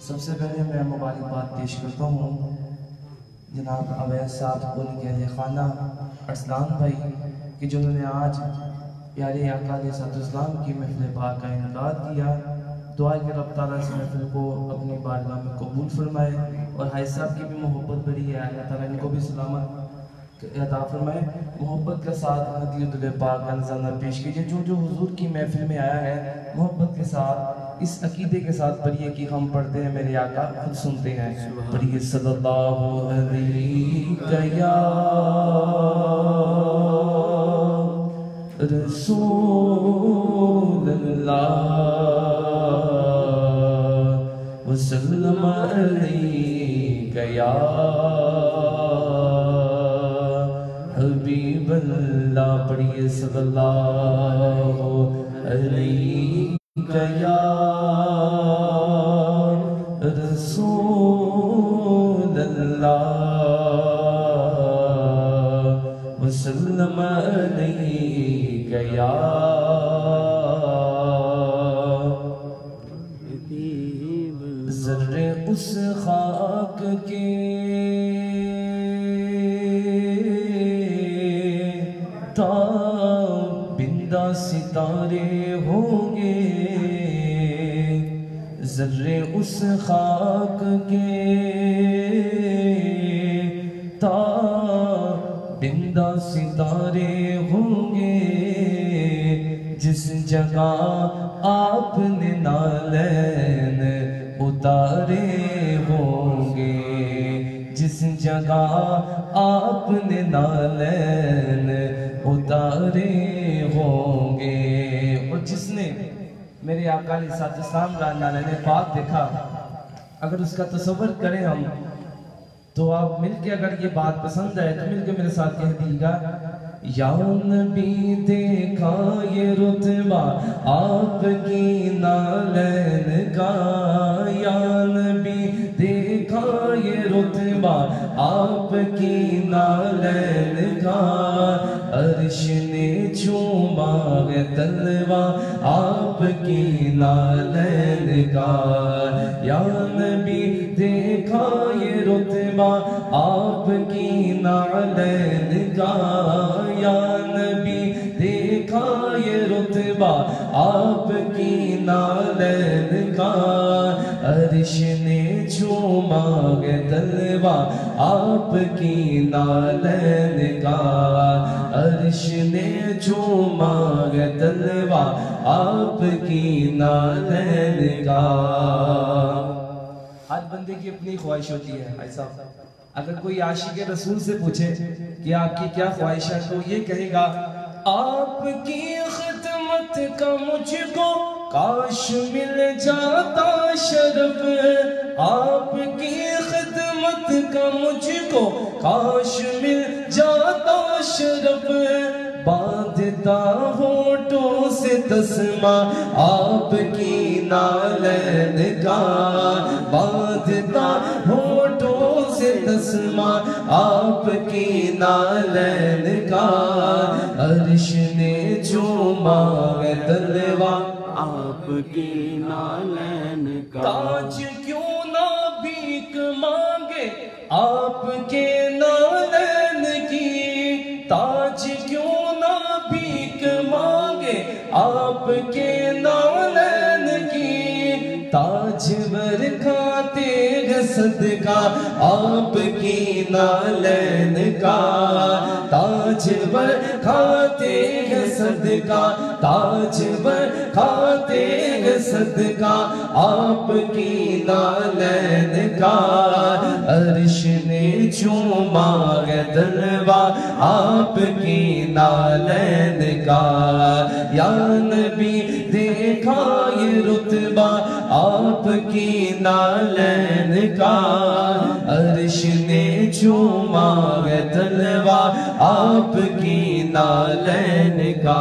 सबसे पहले मैं मुबारकबाद पेश करता हूँ। जनाब अवैध साहब उनके खाना अरसलान भाई, कि जिन्होंने आज प्यारे आकाम की महफिल पाक का इनका किया, दुआ के रब ताला से महफिल को अपनी बारगाह में कबूल फरमाए और हाई साहब की भी मोहब्बत बड़ी है, अल्लाह ताला इनको भी सलामत अता फरमाए मोहब्बत के साथ हदीतुल पाक नज़ारा पेश कीजिए। जो जो हुजूर की महफिल में आया है मोहब्बत के साथ इस अकीदे के साथ पढ़िए कि हम पढ़ते हैं मेरे आका खुद सुनते हैं। पढ़िए सल्लल्लाहु अलैहि रसूल अल्लाह वसल्लम अलैका या अल्लाह पढ़िए सल्लल्लाहु अलैका उस खाक के अकाली साथ इस्लाम ने बाप देखा। अगर उसका तस्वर करें हम तो आप मिलके अगर ये बात पसंद आए तो मिलके मेरे साथ कह दीजिएगा यौन भी देखा ये रुतबा, आपकी नालन का यान नबी देखा ये रुतबा आपकी नालैन का। अर्श ने चूमा है तलवा आपकी नालैन का। या नबी देखा ये रुतबा आपकी नालैन का। या नबी देखा रुतबा आपकी नालैन का अर्श ने चूमा है तलवा, आपकी नालैन का अर्श ने चूमा है तलवा, आपकी नालैन का। हर बंदे की अपनी ख्वाहिश होती है ऐसा अगर कोई आशिक रसूल से पूछे कि आपकी क्या ख्वाहिश है तो ये कहेगा आपकी खिदमत का मुझको काश मिल जाता शरफ। आपकी खिदमत का मुझको काश मिल जाता शरफ। बांधता होठों से तस्मा आपकी नालैन का। बांधता होठों से तस्मा आपकी नालैन का अर्श ने चूमा है तलवा आपकी नालैन का। ताज क्यों ना भीख मांगे? आपके नालैन की ताज क्यों ना भीख मांगे? आपके नालैन की ताज वर खाते सदका आपकी नालैन का। ताज वर खाते हैं सदका, ताज वर खाते हैं सदका आपकी नालैन का। अर्श ने चूमा है तलवा आपकी नालैन का। या नबी देखा ये रुतबा आपकी नालैन का। अर्श ने चूमा है तलवा आपकी नालैन का।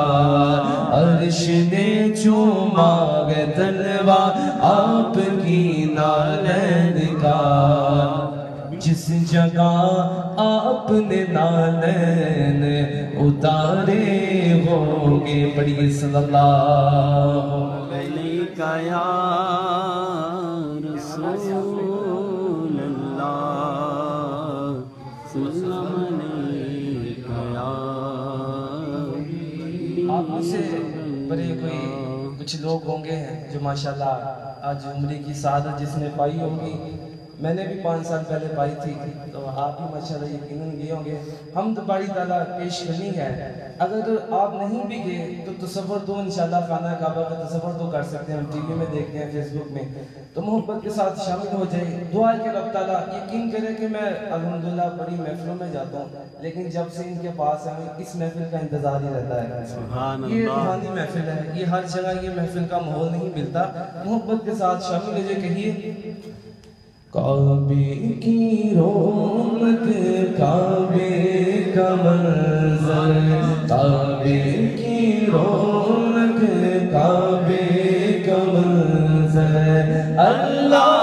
अर्श ने चूमा है तलवा आपकी नालैन का। जिस जगह आपने नालैन उतारे होंगे बड़ी सल्लल्लाहु या रसूल कुछ लोग होंगे जो माशाल्लाह आज उम्र की सादत जिसने पाई होंगी मैंने भी पाँच साल पहले पाई थी तो आप भी माशाल्लाह यकीनन गए होंगे। हम तो बड़ी ताला पेश करनी है। अगर तो आप नहीं भी गए तो तस्वर तो इंशाल्लाह खाना काबा का तस्वर तो कर सकते हैं। हम टीवी में देखते हैं फेसबुक में। तो मोहब्बत के साथ शामिल हो जाए दुआ के रब ताला यकीन करें कि मैं अल्हम्दुलिल्लाह बड़ी महफिलों में जाता हूँ। लेकिन जब से इनके पास है इस महफिल का इंतज़ार ही रहता है। ये रूहानी महफिल है। ये हर जगह ये महफिल का माहौल नहीं मिलता। मोहब्बत के साथ शामिल हो जाए कहिए काबे की रौनक काबे का मंजर काबे की रौनक काबे का मंजर अल्लाह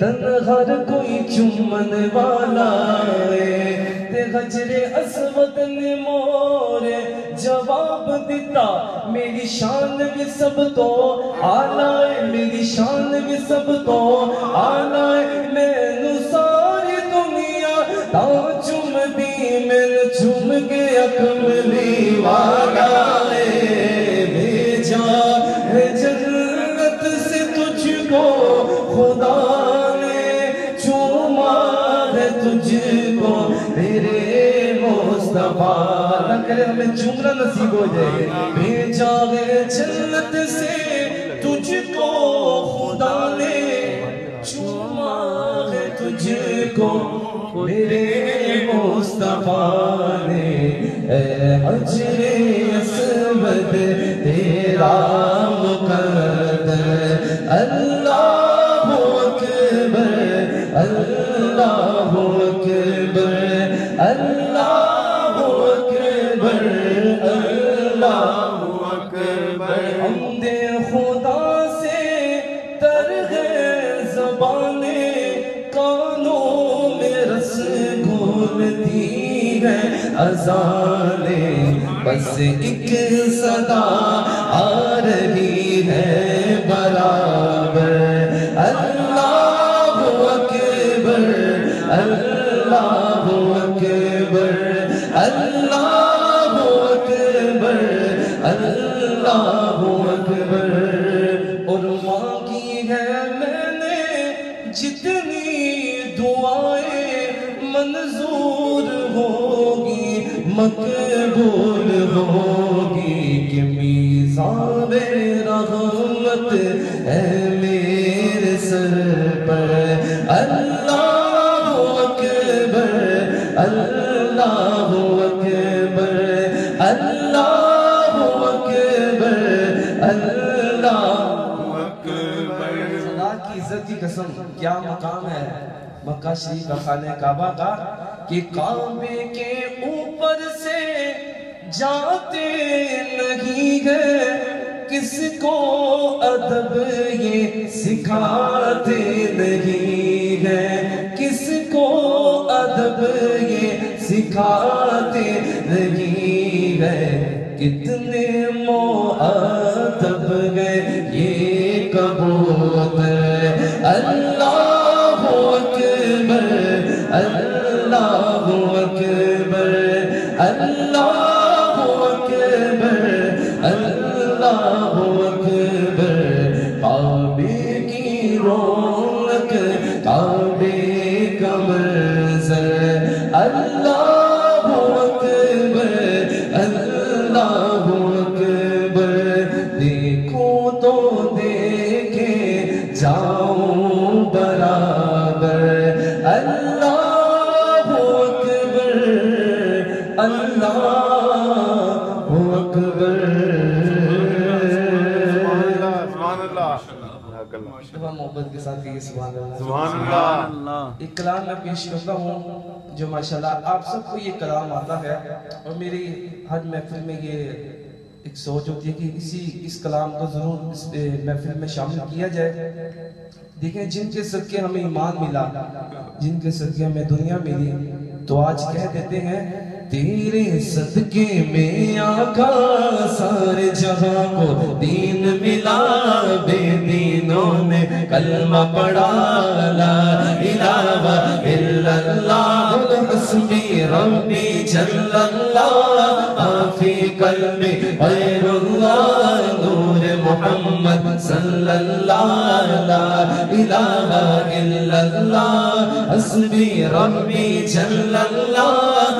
तन हर कोई चुमन वाला ते हजरे असवद ने मोरे, जवाब दिता, मेरी शान भी सब तो आला है, मेरी शान भी सब तो आला है। मैनू सारी दुनिया ता चुमदी मैं चुम के अकमली वाला न करे हमें नसीब हो जाए, भेजा है जन्नत से, तुझको खुदा ने चूमा है तुझको, मेरे मुस्तफ़ा अजरे असवद, तेरा अल्लाह अकबर अल्लाह अकबर, अल्लाह से तर है जबाने कानों में रस है अजाने। बस एक सदा आ रही है बराबर। अल्लाह अकबर अल्लाह अकबर, अल्लाह अकबर, अल्लाह अकबर। और मांगी है मैंने जितनी दुआएँ, मंजूर होगी, मकबूल होगी कि है मेरे सर पर। अल्लाह अकबर, अल्लाह कसम, क्या मकाम है? मक्का शरीफ खाने काबा का, कि काबे के ऊपर से जाते नहीं गए किसको अदब ये सिखाते नहीं है? किसको अदब ये सिखाते नहीं है? कितने मोअदब गए ये कबूतर अल्लाह अकबर अल्लाह अकबर अल्लाह अकबर अल्लाह अकबर। काबे की रौनक काबे एक कलाम मैं पेश करता हूँ जो माशाल्लाह आप सबको ये कलाम आता है और मेरी हर महफिल में ये एक सोच होती है कि इसी इस कलाम को ज़रूर इस महफिल में शामिल किया जाए। देखें जिनके सदके हमें ईमान मिला जिनके सदके हमें दुनिया मिली तो आज कह देते हैं तेरे सदके में आका सारे जहाँ को दीन मिला बेदीनों ने कलमा पढ़ा ला इलाहा इल्लल्लाह हस्बी रब्बी जल्लल्लाह, आफी कल्बी गैरुल्लाह नूर मोहम्मद सल्लल्लाह रब्बी जल्लल्लाह।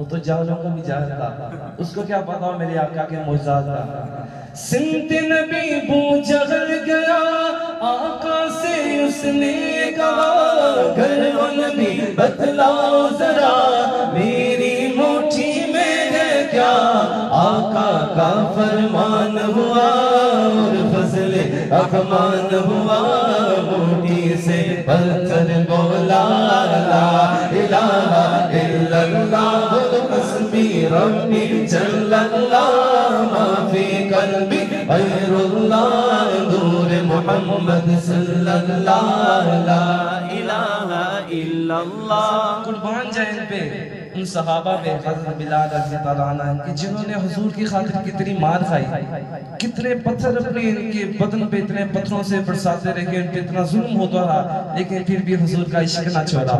वो तो जाओ को भी जानता। उसको क्या पता मेरे आका के मोजात का? सिमत नबी जगल गया, आका से उसने कहा, घर नबी बतलाओ जरा, मेरी क्या। आका का फरमान हुआ और फजले अफमान हुआ। मुट्ठी से पत्थर बोला ला इलाहा इल्लल्लाह हस्बी रब्बी जल्लल्लाह मा फ़ी कल्बी गैरुल्लाह नूर मोहम्मद सल्लल्लाह इलाहा इल्लल्लाह कुर्बान जाए पे। उन सहाबा पे हज़रत बिलाल कि, जिन्होंने हुजूर की खातिर कितनी मार खाई, कितने पत्थर अपने इनके बदन पे इतने पत्थरों से बरसाते रहे इन पे इतना जुल्म होता रहा, लेकिन फिर भी हुजूर का इश्क ना छोड़ा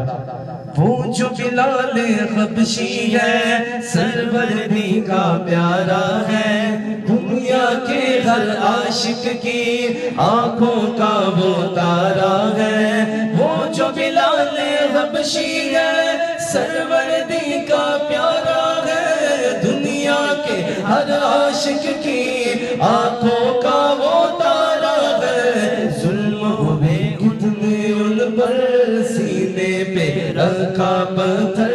वो जो बिलाल हबशी है सरवरदी का प्यारा है, दुनिया के हर आशिक की आँखों का वो तारा है। वो जो बिलाल हबशी है सरवरदी का प्यारा है दुनिया के हर आशिक की। आँखों का वो तारा है, जुल्म हुए कितने उन पर। सीने पे रखा पत्थर,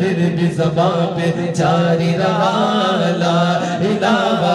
फिर भी जबा पे जारी रहा। ला इलाहा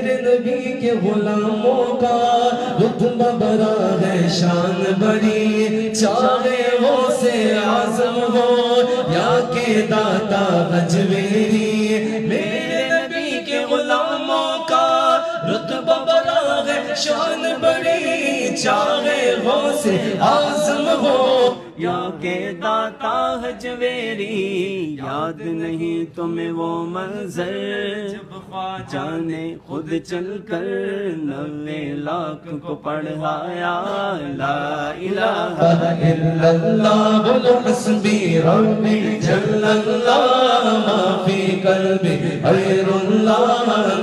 नबी के गुलामों का रुतबा बड़ा है, शान बड़ी चाहे वो से आज़म हो या के दाता अजमेरी। मेरे नबी के गुलामों का रुतबा बड़ा है, शान बड़ी चाहे वो से आज़म हो। या के दाता हजवेरी, याद नहीं तुम्हें वो मंजर। जाने खुद चल कर नब्बे लाख को पढ़ाया। ला इलाहा इल्लल्लाह रब्बी जल्लल्लाह, माफ़ी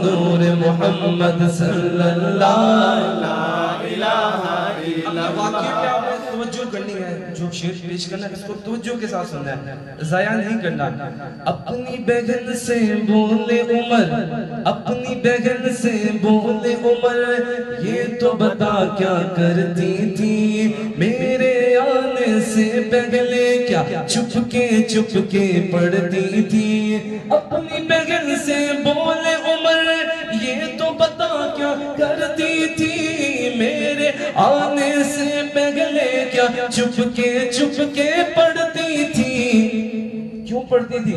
नूर मोहम्मद सल्लल्लाह वाक्य पे आपने तवज्जो करनी है जो शेर पेश करना है इसको तवज्जो के साथ सुनना है। जाया नहीं करना। अपनी बहन से बोले उमर अपनी बहन से बोले उमर ये तो बता क्या करती थी? मेरे आने से पहले क्या चुपके चुपके पढ़ती थी? अपनी बहन से बोले उमर ये तो बता क्या करती थी? आने से पहले क्या चुपके चुपके पढ़ती थी? क्यों पढ़ती थी?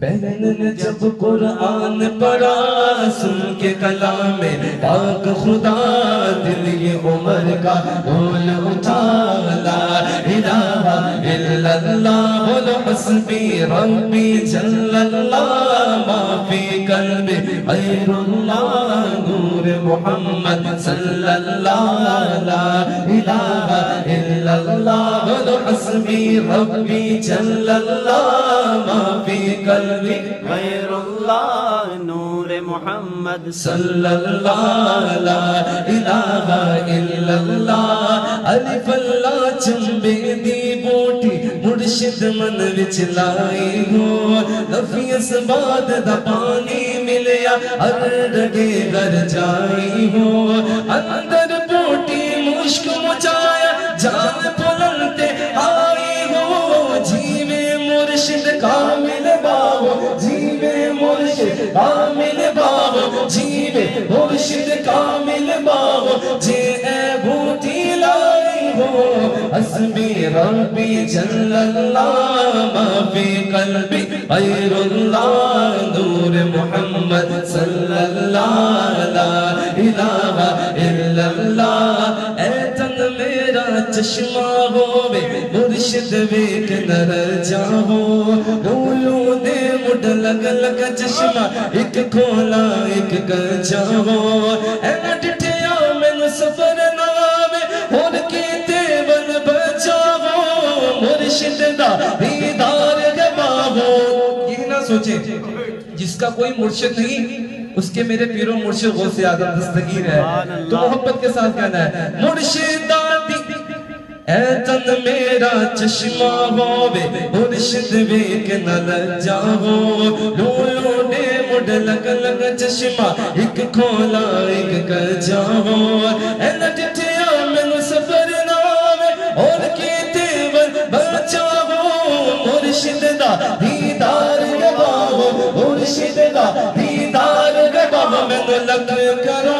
बहन ने जब कुरान पढ़ा, सुन के कला में पाक खुदा, दिल ये उमर का बोल उठा ला इलाहा इल्लल्लाह, बोलो हस्बी माफ़ी गैरुल्लाह नूर मोहम्मद सल्लल्लाह। बोलो हस्बी रब्बी माफ़ी गैरुल्लाह नूर मोहम्मद सल्लल्लाह ला इलाहा इल्लल्लाह अलिफ अल्लाह चंबे दी बूटी मुर्शिद मन विच लाई हो नफियस बाद दा पानी मिलया हर डगे घर जाई हो अंदर बूटी मुश्क मुचाया जान मुर्शिद कामिल बाव जे बूटी लाई हो। हस्बी रब्बी जल्लल्लाह, माफ़ी कल्बी गैरुल्लाह नूर मोहम्मद सल्लल्लाह, ला इलाहा इल्लल्लाह। चश्मा होवे मुर्शिद वेख नर जाहो बोलू दे मुड लग लग चश्मा एक खोला एक कर जाहो ए डिठिया मैनू सफ़र नावे होर कीते बल बचावो मुर्शिद दा दीदार गवाहो ये ना सोचे जिसका कोई मुर्शिद नहीं उसके मेरे पीरों मुर्शिद गौसे आदम दस्तगीर है। तो मोहब्बत के साथ कहना है मुर्शिदा दी मेरा चश्मा होवे मुर्शिद वेख न जावो। लोलो ने मुड लग लग चश्मा, एक खोला, एक कर जावो। ऐ लटिया मैनू दा दीदार दा दीदार मैनू लग करोड़ा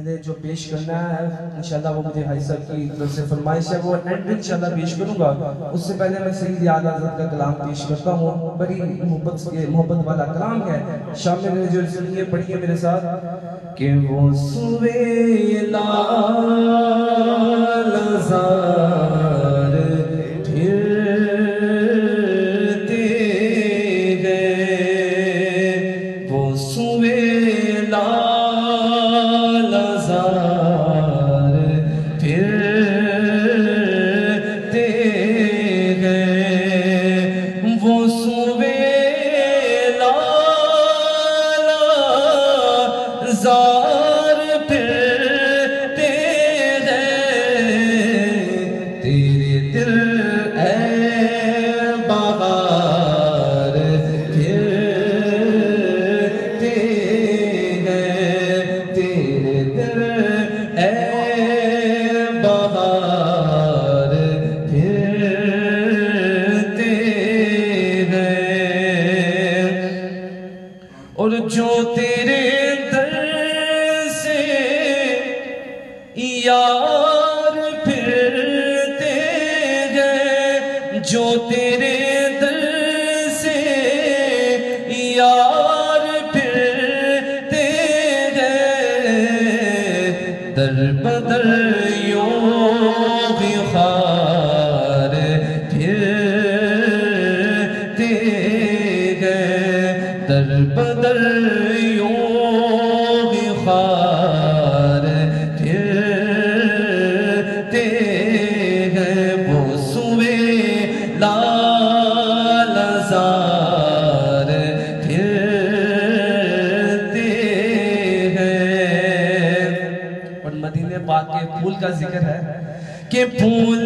मैंने जो पेश करना है, इंशाल्लाह वो मुझे भाई साहब की तरफ़ से फरमाइश है, वो एंड में इंशाल्लाह पेश करूँगा। उससे पहले मैं सही याद आज़ाद का कलाम पेश करता हूँ, बड़ी मोहब्बत के मोहब्बत वाला कलाम है। शामिल है जो सुनिए, पढ़िए मेरे साथ। कि वो सुवेला que punha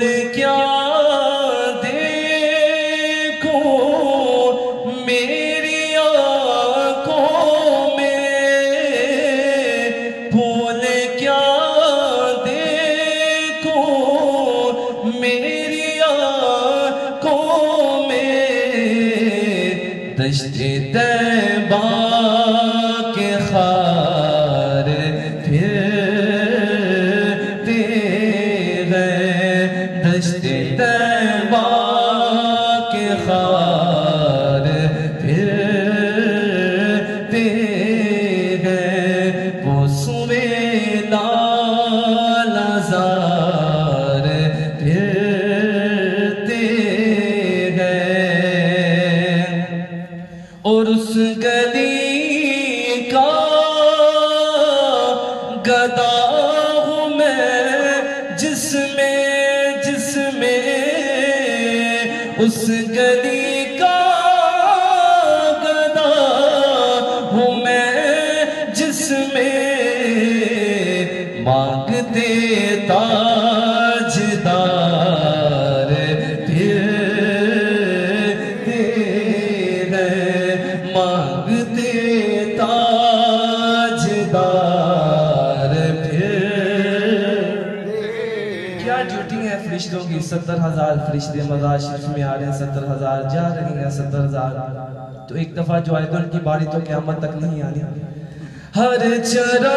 उस गली का गदा हूँ मैं जिसमें मांगते देता सत्तर हज़ार फरिश्ते मजार शरीफ में आ रहे हैं, सत्तर हज़ार जा रहे हैं, सत्तर हज़ार। तो एक दफ़ा जो आयतुल की बारी तो क्या तक नहीं आनी। हर चरा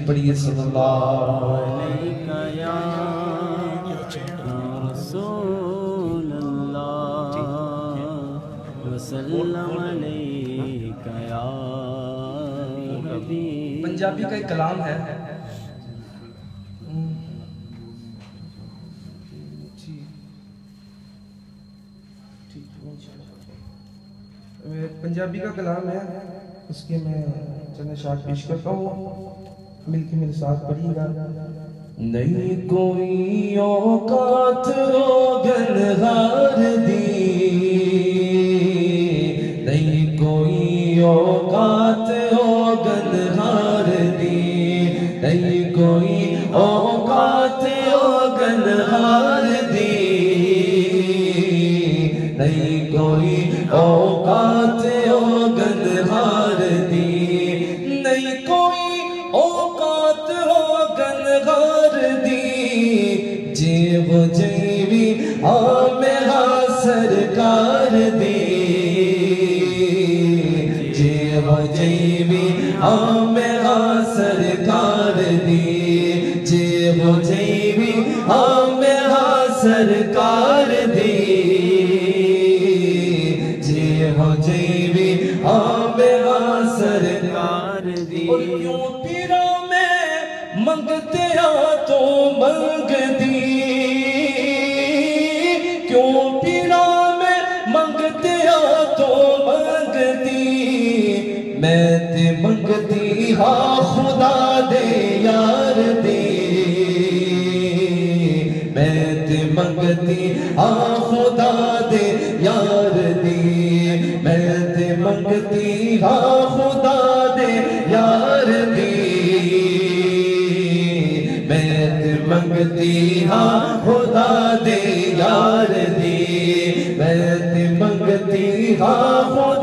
जी पढ़िए पंजाबी का एक कलाम है। पंजाबी का कलाम है। उसके मैं चंद शाख पेश करता हूँ। मिलके मेरे साथ पढ़िएगा। नहीं कोई औकात रोगन हार दी। नहीं कोई औकात औगन हार दी। नहीं कोई औकात औगन हार हाँ खुदा दे यार दे। मैं ते मंगती हाँ खुदा दे यार दे। मैं ते मंगती हाँ खुदा दे यार दे। मैं ते मंगती हाँ खुदा दे यार दे। मैं ते मंगती हाँ खुदा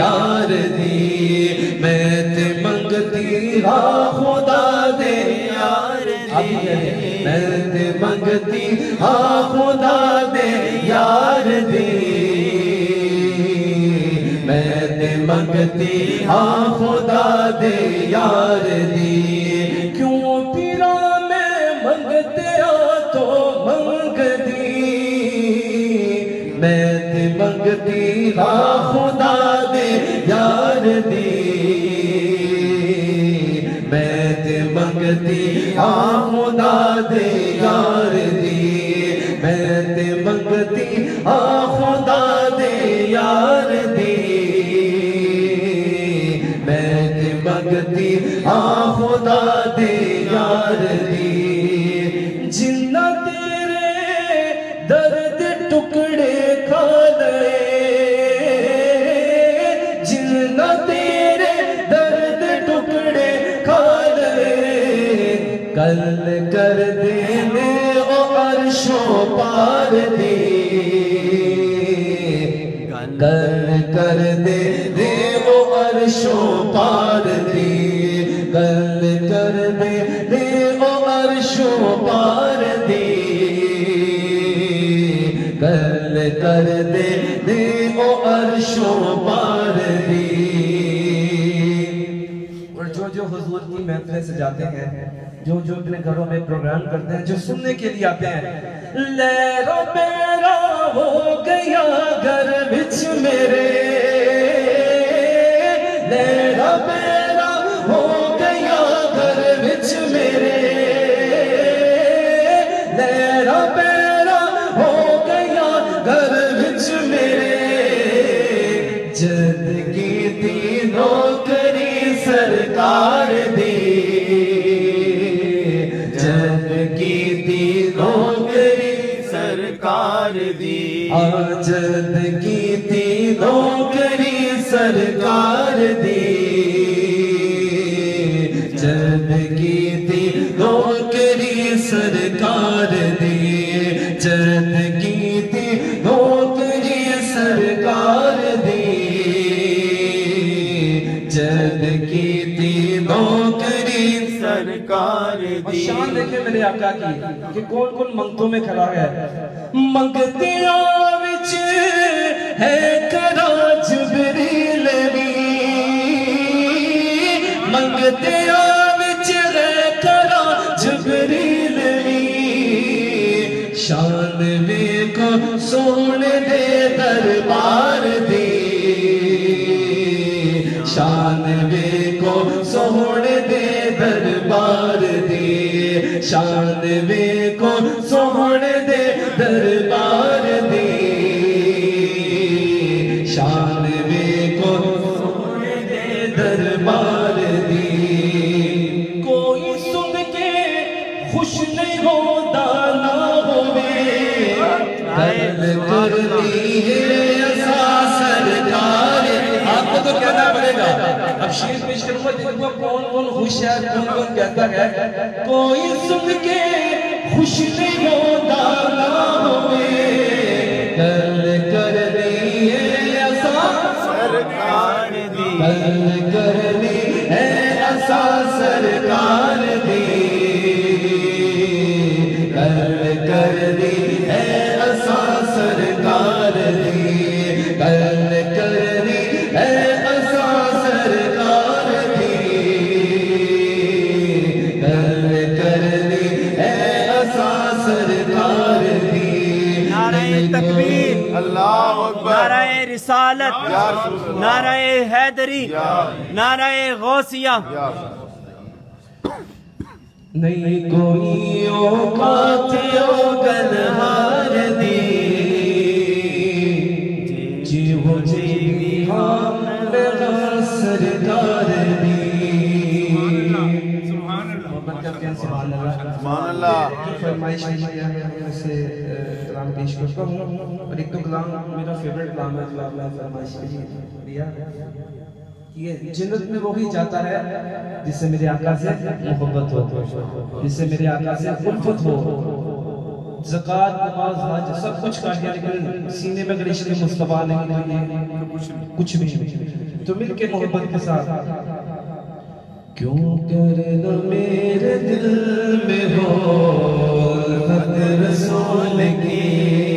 यार दे। मैं ते मंगती हाँ खुदा दे यार दे। मैं ते मंगती हाँ खुदा दे यार दे। मैं ते मंगती हाँ खुदा दे यार दे। क्यों पीरा मैं मंगते आ तो मंगती मैं ते मंगती दे यार दे मैं ते मंगती खुदा दे यार दे मैं ते मंगती खुदा दे यार दे मैं ते मंगती खुदा दे यार दे कल कर देने ओ अर्शों पार दे। कल कर दे दे वो अर्शों पार दे। कल कर दे दे वो अर्शों पार दे। कल कर दे दे वो अर्शों पार जो की महफिलें सजाते हैं, जो जो अपने घरों में प्रोग्राम करते हैं, जो सुनने के लिए आते हैं। लहरों मेरा हो गया घर बिच मेरे। आजद की थी नौकरी सरकार दी। जद की थी नौकरी सरकार दी। जद की थी नौकरी सरकार दी। जद की थी नौकरी सरकार दी। शान देखे मेरे आका की कि कौन कौन मंगतों में खड़ा है। मंगते है करा जबरील भी। मंगते विच है करा जबरील भी। शान वे को सोने दे दरबार दी। शान वे को सोने दे दरबार दे। शान वे को सोने दे दरबार दे। तो कहना पड़ेगा अब शेर पेश करूँगा देखूँगा कौन कौन खुश है कौन कौन कहता है। कोई सुन के खुश नहीं होता कल है असा सरकार दी। कल है असा सरकार इज़्ज़त नाराय हैदरी। नाराय गौसिया। नहीं कोई ओ गनहार दी। जी वो भी सरदार दी। सुभान अल्लाह। सुभान अल्लाह। फरमाइश कलाम पेश करता हूँ। और एक तो कलाम मेरा फेवरेट कलाम है जो आपने फरमाइश में दिया ये जन्नत में वो ही जाता है जिससे मेरे आका से मोहब्बत हो, जिससे मेरे आका से उल्फत हो। जक़ात, नमाज़, हज, सब कुछ काट दिया लेकिन सीने में अगर इश्क मुस्तफ़ा नहीं तो, तो कुछ कुछ भी तो मिल के मोहब्बत के साथ। क्यों कर लो मेरे दिल में हो? मोहब्बत रसूल की।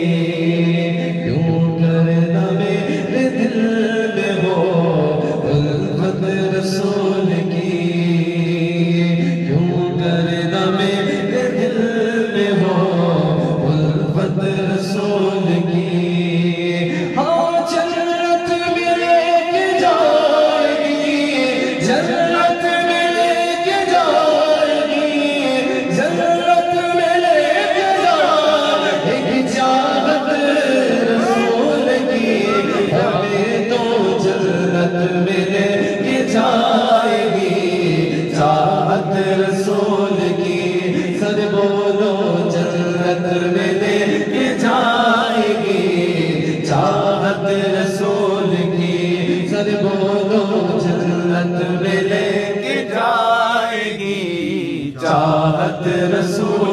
रसूल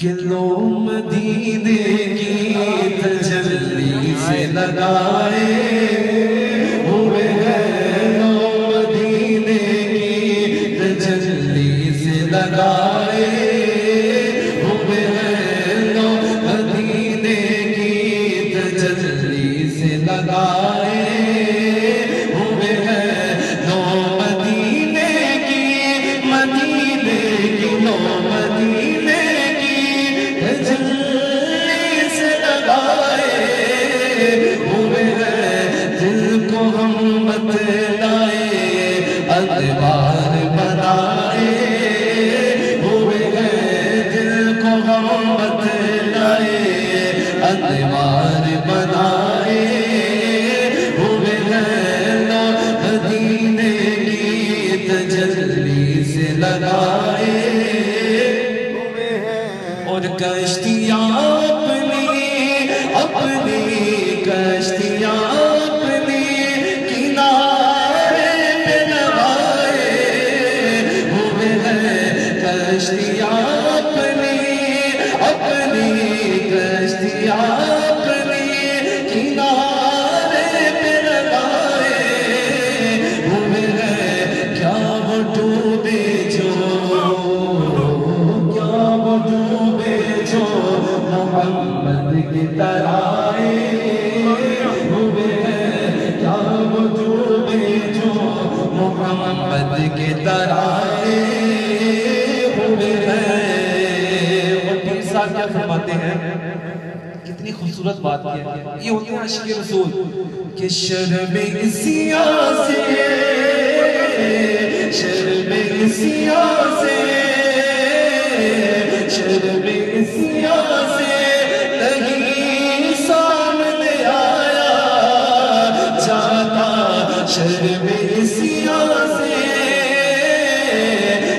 कि लो मदीने की तजल्ली से लगाए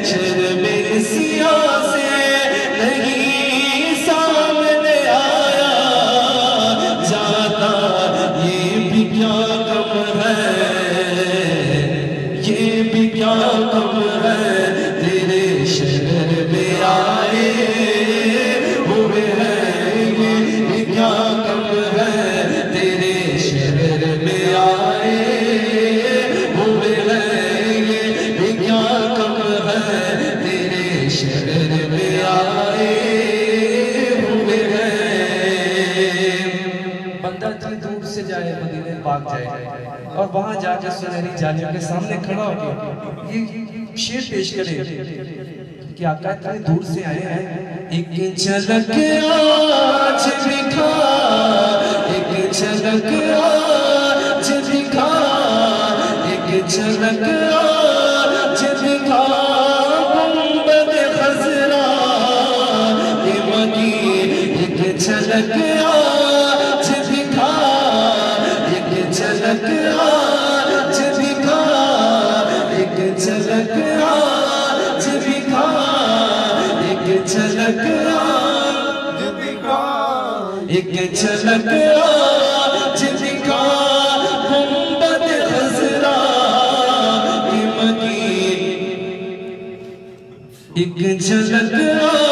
Çelebi siyah और वहाँ जाकर सुनहरी जालियों के सामने खड़ा होकर ये शेर पेश करे कि आका इतने दूर से आए हैं। एक झलक आज दिखा, एक झलक आज दिखा, एक झलक आज दिखा। गुंबद खजरा एक झलक आ ये झलक आज दिखा गुंबद खजरा की मगी एक झलक आज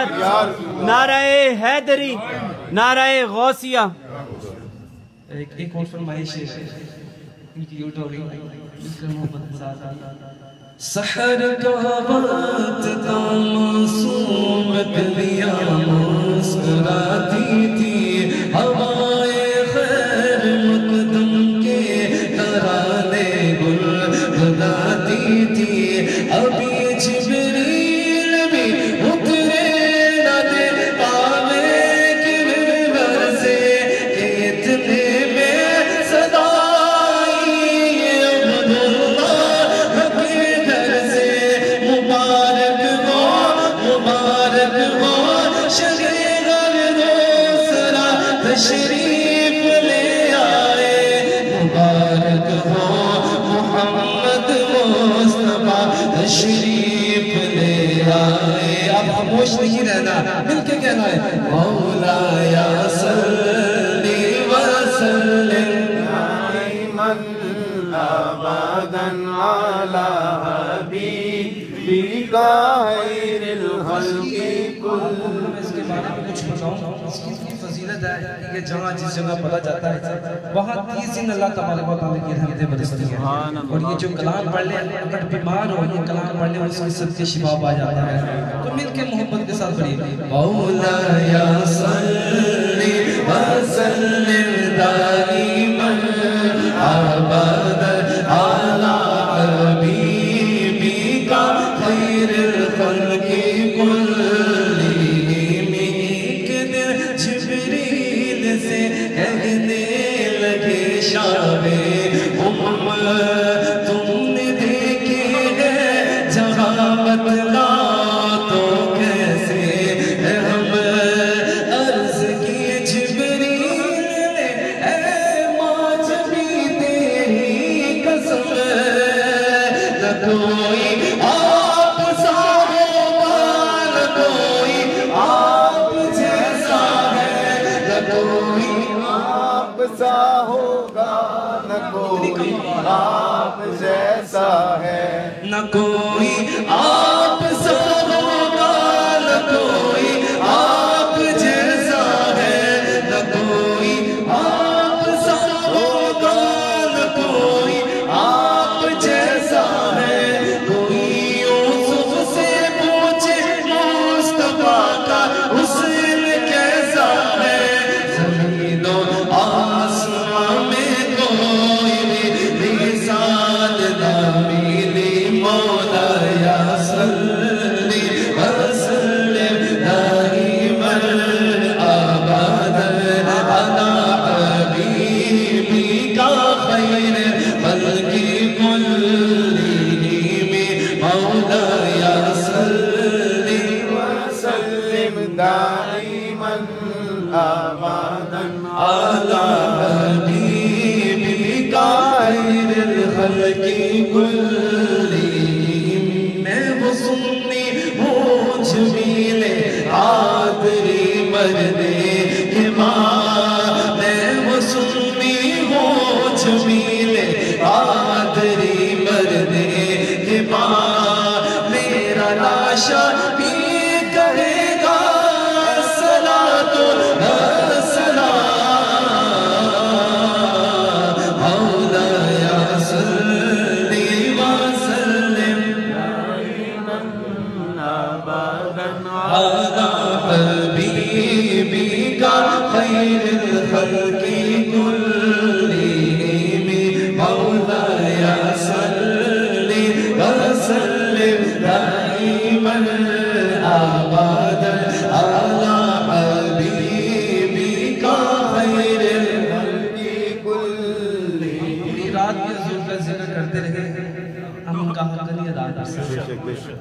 हैदर नाराय हैदरी, नाराय गौसिया। एक एक और फरमाइश सहर का वक्त का मासूम दिया थी। पे जहाँ जिस जगह पता जाता है वहाँ तीस दिन अल्लाह तबारक की रहमतें बरसती हैं। और ये जो कलाम पढ़ लें अगर बीमार हो ये कलाम पढ़ लें उसकी सबके शिफा पा जाता है। तो मिल के मोहब्बत के साथ पढ़िए दारी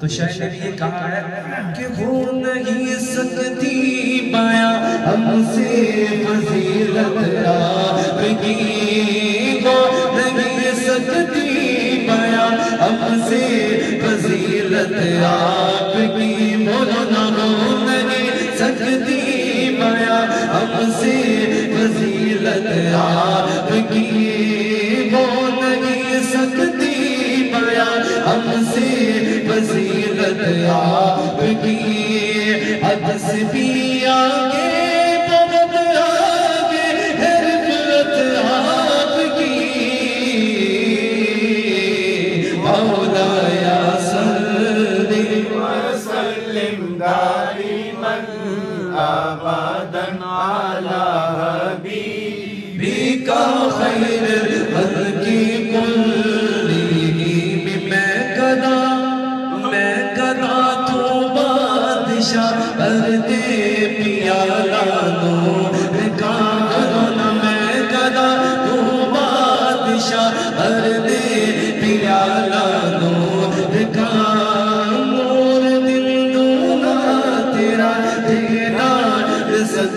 सघी पाया अप से फसीरत लाइ सघी पाया अप से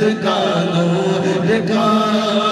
कालोकाल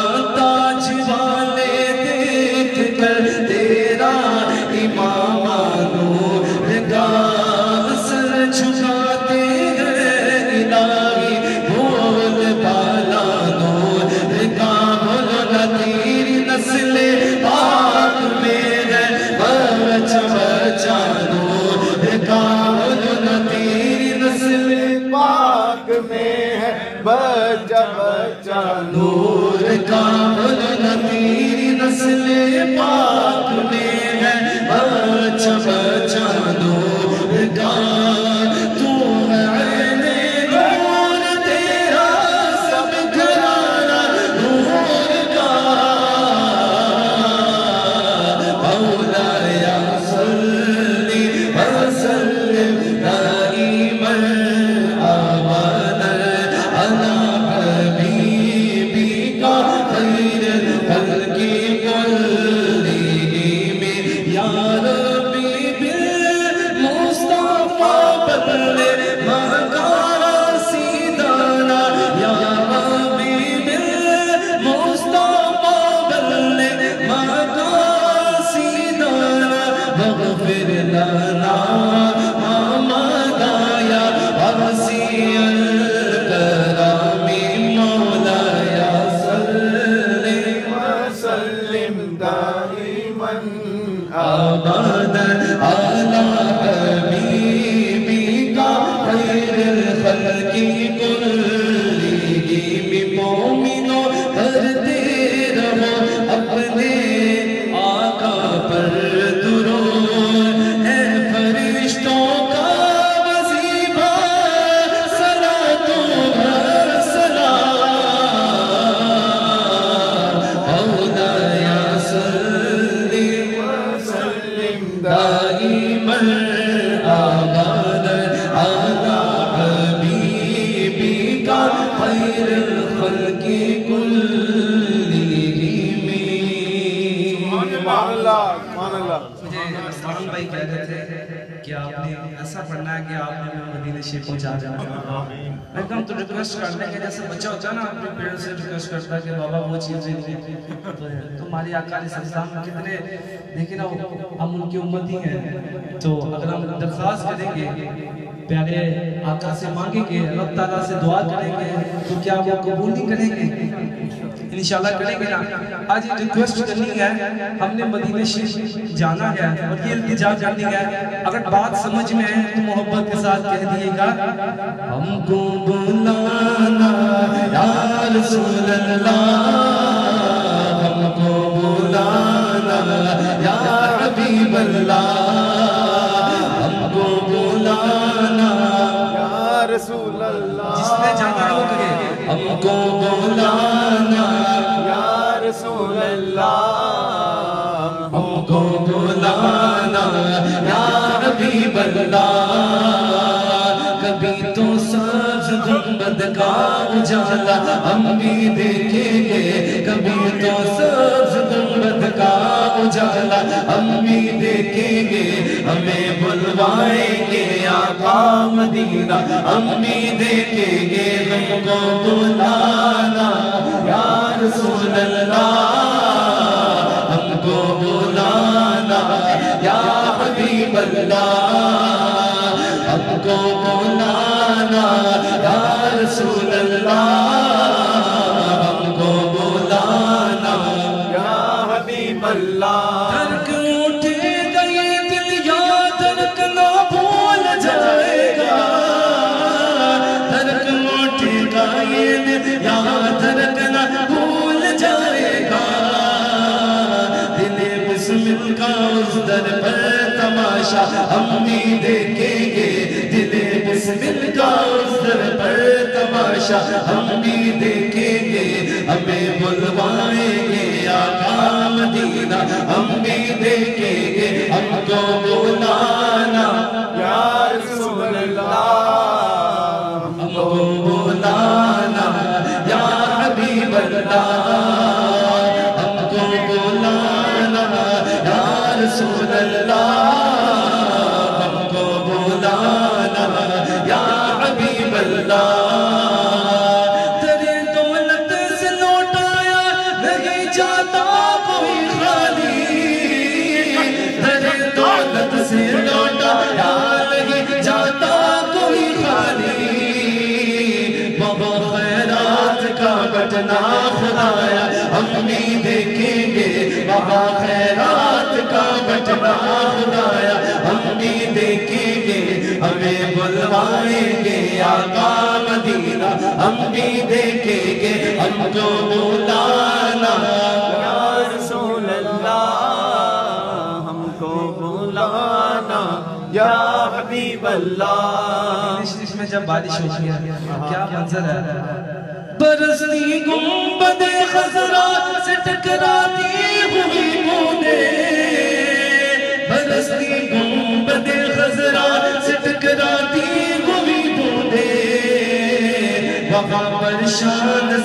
संस्थान में कितने? देखिए ना, हम उनकी उम्मती हैं तो अगर हम दरख्वास्त करेंगे, प्यारे आका से मांगेंगे, अल्लाह ताला से दुआ करेंगे तो क्या वो कबूल नहीं करेंगे? इंशाल्लाह करेंगे ना। आज रिक्वेस्ट करनी है, हमने मदीने शरीफ जाना है और ये इल्तिजा करनी है। अगर बात समझ में आए तो मोहब्बत के साथ कह दिएगा हमको बुलाना या रसूल अल्लाह अल्लाह हमको बुलाना। या रसूल अल्लाह जिसने जाना है वो कहे हमको बुलाना। या रसूल अल्लाह हमको बुलाना। या हबीब अल्लाह कभी तो सब्ज गुंबद का उजाला हम भी देखेंगे कभी तो गुंबद का उजाला हम भी देखेंगे, हमें बुलवाएँगे आका मदीना। हम भी देखेंगे हमको बुलाना या रसूल हमको बुलाना, या हबीब अल्लाह हमको बुलाना या रसूल तमाशा हम भी देखेंगे। दिल बिस्मिल का उस दर पर तमाशा। हम भी देखेंगे हमें बुलवाएँगे आका मदीना। हम भी देखेंगे हमको बुलाना। या रसूल अल्लाह हमको बुलाना या हबीब अल्लाह हमको बुलाना या रसूल अल्लाह, तेरे दौलत से लौटाया जाता कोई दौलत से जाता कोई बाबा का बटना खुदाया हम भी देखेंगे, बाबा खैरात खुदाया हम भी देखेंगे हमें बुलवाएँगे आका मदीना। हम भी देखेंगे हमको बुलाना। या हमको बुलाना। या हबीब अल्लाह इसमें जब बारिश होती है क्या मंजर है? बरसती गुंबद खजरा से टकराती हुई बूंदे। बरसती गुंबद खजरा से टकराती बूंदे। वहाँ पर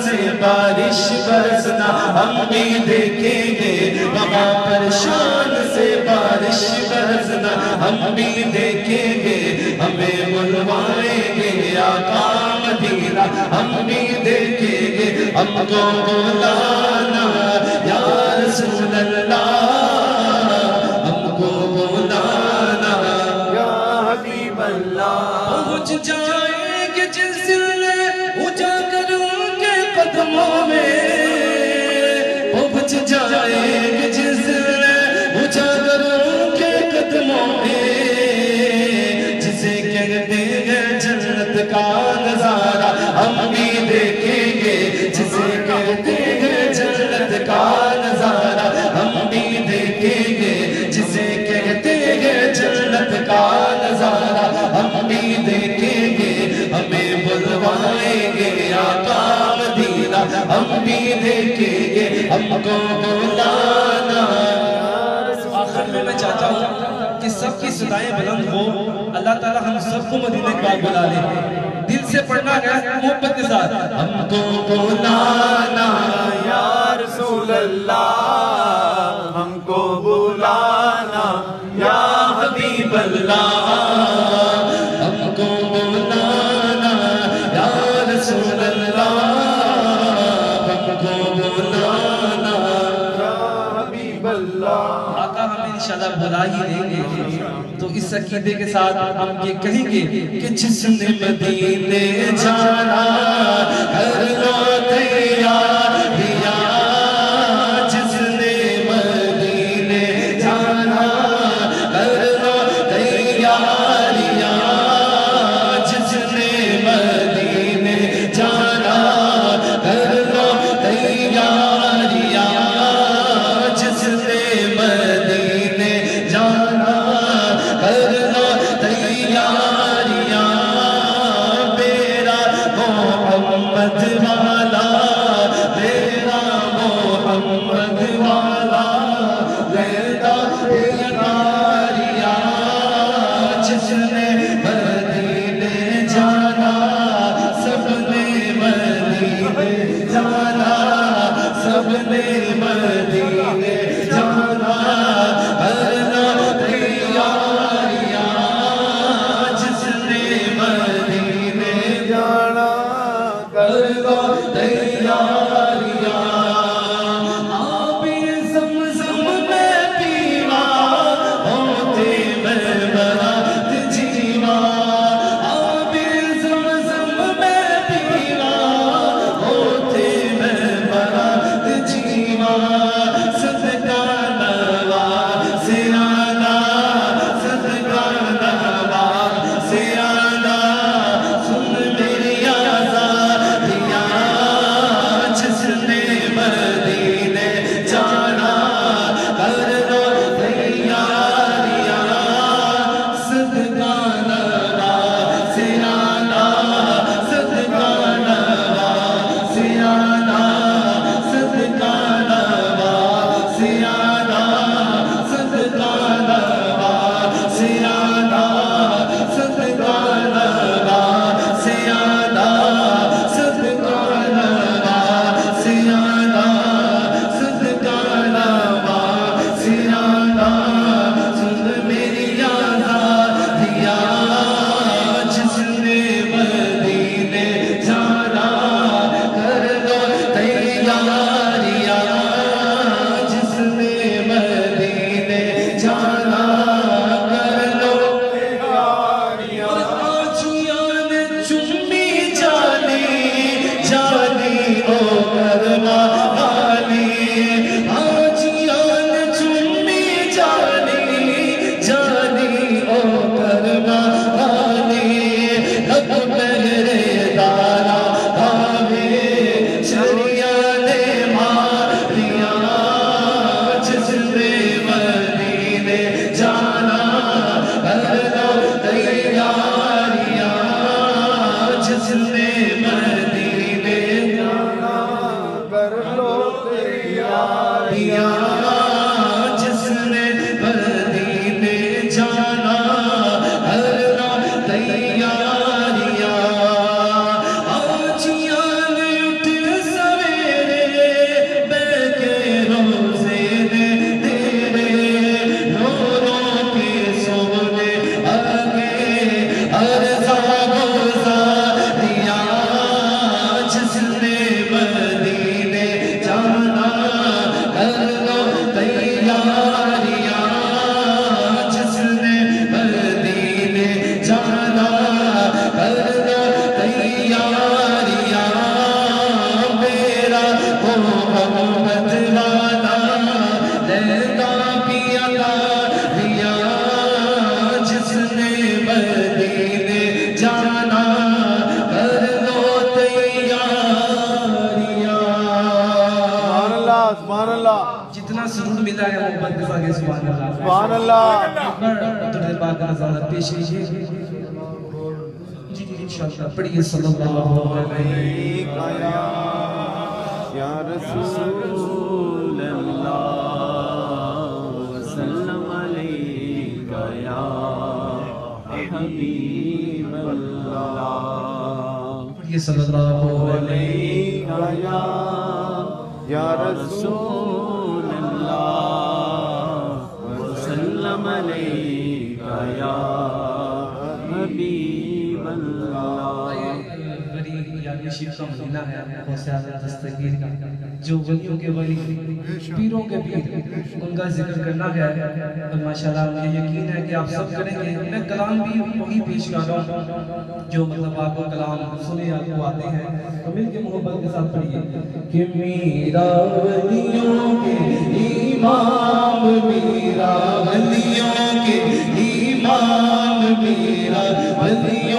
से बारिश बरसना हम भी देखेंगे। वहाँ पर शान से बारिश बरसना हम भी देखेंगे। हमें बुलवाएँगे आका मदीना, हम भी देखेंगे। हमको बुलाना, या रसूल अल्लाह पहुँच जाएँगे जिस दिल उजागर उनके कदमों में। पहुँच जाएँगे जिस दिल उजागर उनके कदमों में। हम भी देखेंगे हमको बुलाना। आखिर में मैं चाहता हूँ कि सबकी सदाएँ बुलंद हो। अल्लाह ताला हम सबको मदीने के बाद बुला ले। दिल से पढ़ना है मोहब्बत के साथ। हमको बुलाना। या रसूल अल्लाह हमको बुलाना। या हबीब अल्लाह इंशाल्लाह बुला ही देंगे तो इस अकीदे के साथ हम ये कहेंगे कि जिसने मदीने जाना, हर रात तैयारियाँ Dai पेश कीजिए जी इंशाअल्लाह पढ़िए सल्लल्लाहु अलैहि या रसूल अल्लाह अलैका या हबीब अल्लाह पढ़िए सल्लल्लाहु अलैहि या रसूल का महीना है दस्तगीर का जो वलियों के वली पीरों के पीर उनका ज़िक्र करना है और माशाल्लाह मुझे यकीन है कि आप सब करेंगे मैं कलाम भी वही पेश कर रहा हूँ जो मतलब आपको कलाम सुने आपको आते हैं तो मिलके मोहब्बत के साथ पढ़िए कि मेरा वलियों के इमाम मेरा वलियों के इमाम मेरा वलियों